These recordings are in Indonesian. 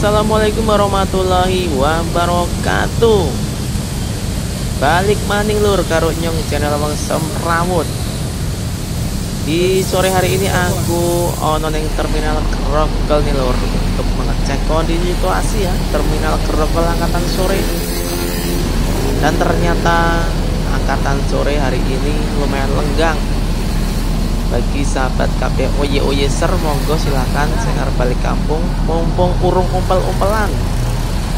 Assalamualaikum warahmatullahi wabarakatuh. Balik maning lur karo nyong channel Wang Semrawut. Di sore hari ini aku ono neng terminal Kerogol nih lur Untuk mengecek kondisi situasi ya. Terminal Kerogol angkatan sore Dan ternyata angkatan sore hari ini lumayan lenggang bagi sahabat KP oye ser monggo silahkan saya balik kampung. Mumpung urung umpel-umpelan.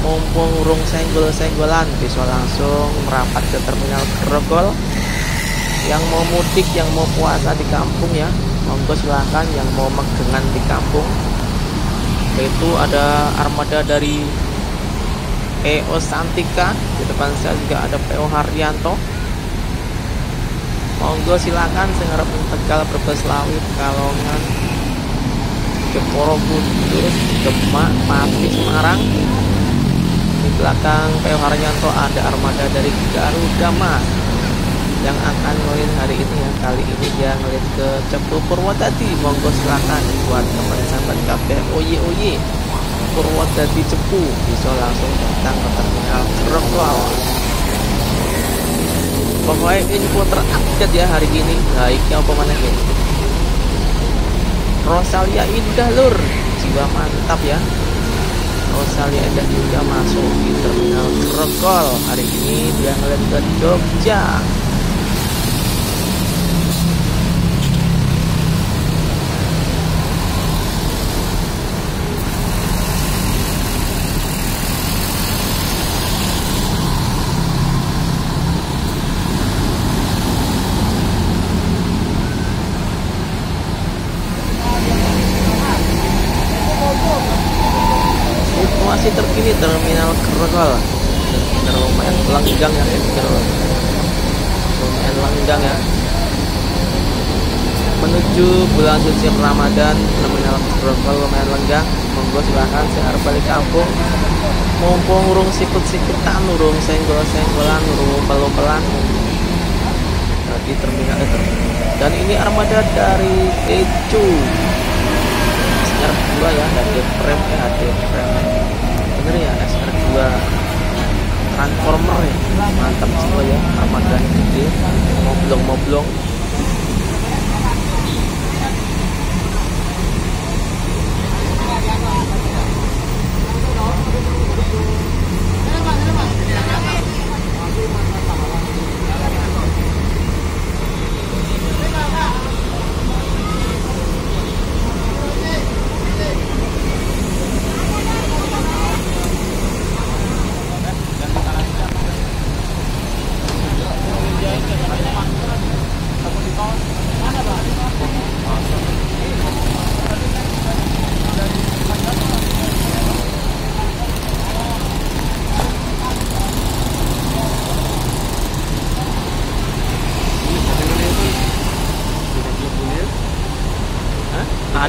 Mumpung urung senggol-senggolan bisa langsung merapat ke terminal Grogol. Yang mau mudik yang mau puasa di kampung ya. Monggo silahkan yang mau megengan di kampung. Itu ada armada dari PO Santika. Di depan saya juga ada PO Haryanto monggo silakan sing arep Tegal Brebes Lawi Kalongan Jeporo Kudus Demak Pati Semarang. Di belakang PO Haryanto ada armada dari Garuda Mas yang akan ngelin hari ini ya kali ini dia ngelin ke Cepu Purwodadi monggo silakan buat teman sahabat kafe oye oye. Purwodadi Cepu. Bisa langsung datang ke terminal Grogol pokoknya info terupdate ya hari ini. Baiknya apa mana ya Rosalia Indah lur. Jiwa mantap ya. Rosalia Indah juga masuk di terminal Grogol hari ini dia ngeliat ke Jogja situasi terkini terminal Grogol lumayan lenggang ya lumayan lenggang ya. Menuju bulan suci Ramadan terminal Grogol lumayan lenggang monggo silahkan saya balik kampung. Mumpung urung sikut-sikutan urung senggol-senggolan urung pelan-pelan di terminal itu dan ini armada dari Ecu SR2 ya HD frame ya HD frame bener ya SR2 transformer ya. Mantap semua ya. Armada gede. Moblong-moblong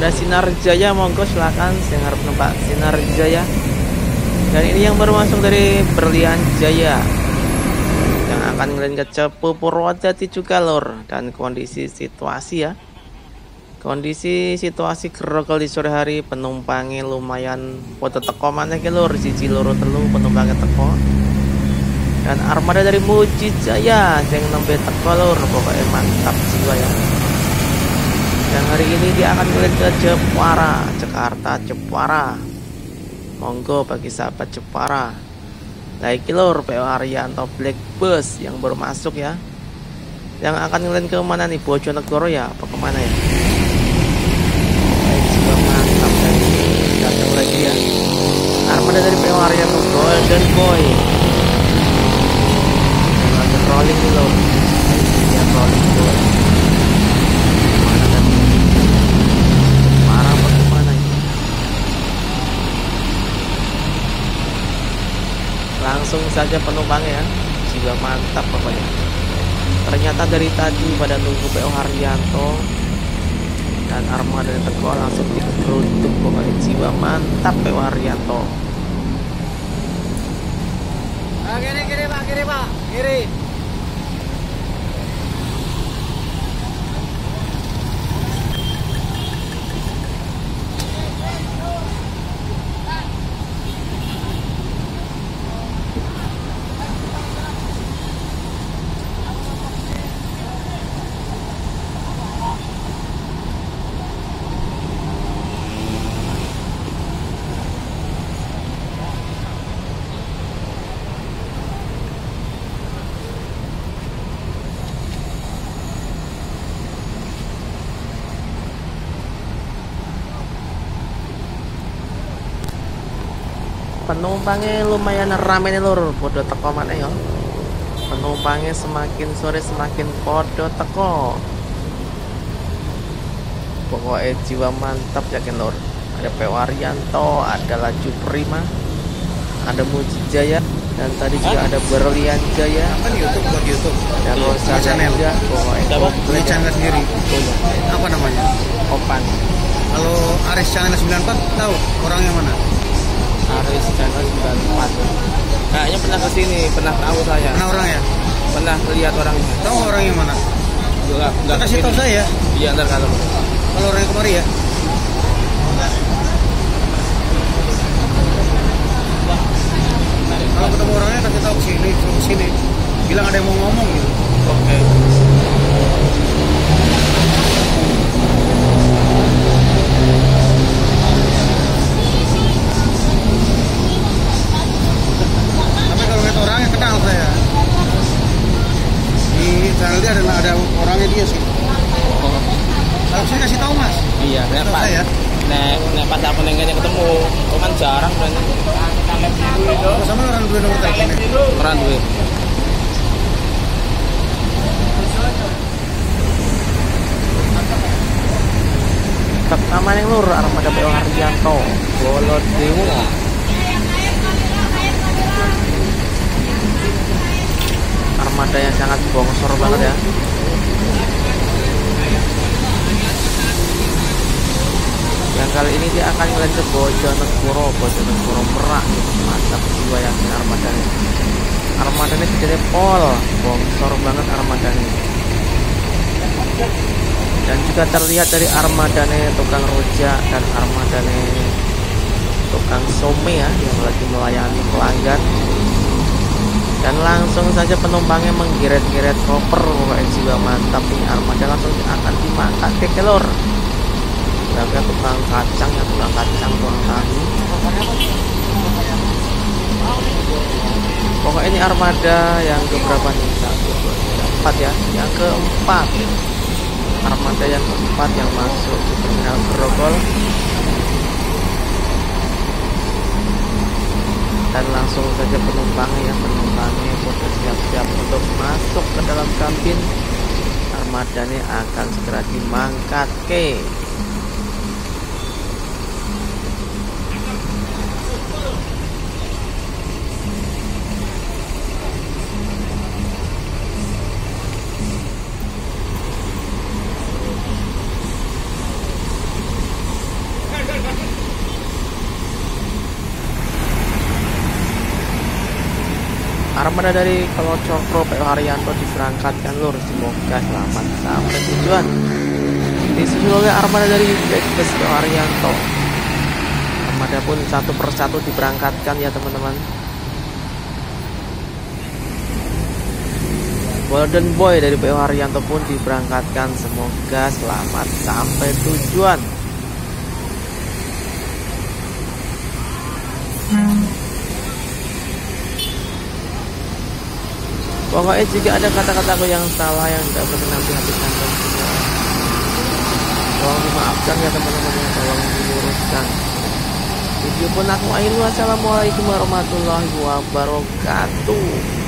ada sinar jaya monggo silakan. Saya harap numpak sinar jaya dan ini yang baru masuk dari berlian jaya. Yang akan ngeliat ke Cepu Purwodadi juga lor dan kondisi situasi ya. Kondisi situasi gerogol di sore hari penumpangnya lumayan foto teko mana ke lor siji loro telu penumpangnya teko. Dan armada dari Muji Jaya yang nembe teko lor pokoknya mantap jiwa ya yang hari ini dia akan ngeliat ke Jepara Jakarta Jepara. Monggo bagi sahabat Jepara. Like lor PO Arianto Black Bus yang baru masuk ya. Yang akan ngeliat ke mana nih? Bojonegoro ya? Apa ke mana ya? Baik juga mantap dan datang lagi ya. Armada dari PO Arianto Golden Boy. Lagi rolling nih lor. Ini rolling boy saja penumpangnya jiwa mantap pokoknya. Ternyata dari tadi pada nunggu PO Haryanto dan armada dari Teko langsung dikeruduk pokoknya. Jiwa mantap PO Haryanto. Ah, kiri kiri pak kiri pak. Kiri penumpangnya lumayan rame nih lur podo teko mana ya penumpangnya semakin sore semakin podo teko pokoknya jiwa mantap yakin lur ada Pewarianto ada Laju Prima ada Mujijaya dan tadi juga ada Berlian Jaya Kan YouTube buat YouTube. dan Rosa channel. juga pokoknya Punya ya. channel sendiri. Apa namanya? Opan Kalau Aris channel 94 tahu orangnya mana? Aris channel 94 kayaknya pernah ke sini pernah tahu saya Mana orangnya? pernah lihat orangnya Tahu orangnya mana? enggak enggak Kasih tahu saya. iya ntar kalau Kalau orangnya kemari ya. Kalau ketemu orangnya kasih tahu ke sini, ke sini. Bilang ada yang mau ngomong gitu. Channel dia adalah ada orangnya dia sih. oh, Kalau saya kasih tahu mas. iya pas saya. nek nek pas aku neng ketemu kok kan jarang kan Sama orang dua nomor teleponnya. keren duwe pertama yang lur armada PO Haryanto Bolo Dewo armada yang sangat bongsor banget ya. Yang kali ini dia akan ngeliat ke Bojonegoro. Bojonegoro Merak mantap jiwa yakin armada ini. Armada ini gede pol. Bongsor banget armada ini. Dan juga terlihat dari armadane tukang rujak dan armadane tukang some ya yang lagi melayani pelanggan dan langsung saja penumpangnya menggeret-geret koper pokoknya juga mantap ini armada langsung akan dimakan ke kelor. Kira tukang kacang ya tukang kacang tukang tahu pokoknya ini armada yang keberapa nih? Satu dua tiga empat ya. Yang keempat. Armada yang keempat yang masuk di terminal Grogol dan langsung saja penumpangnya penumpangnya sudah siap-siap untuk masuk ke dalam kabin armadanya akan segera dimangkat ke Armada dari Kalau Cokro PO Haryanto diberangkatkan lur. Semoga selamat. Sampai tujuan. Disusul oleh armada dari Backbus PO Haryanto. Armada pun satu persatu diberangkatkan ya teman-teman. Golden Boy dari PO Haryanto pun diberangkatkan. Semoga selamat. Sampai tujuan Pokoknya jika ada kata-kataku yang salah yang tidak berkenan di hati kalian Tolong dimaafkan ya teman-teman ya. Tolong diluruskan. Video pun aku akhiri Wassalamualaikum warahmatullahi wabarakatuh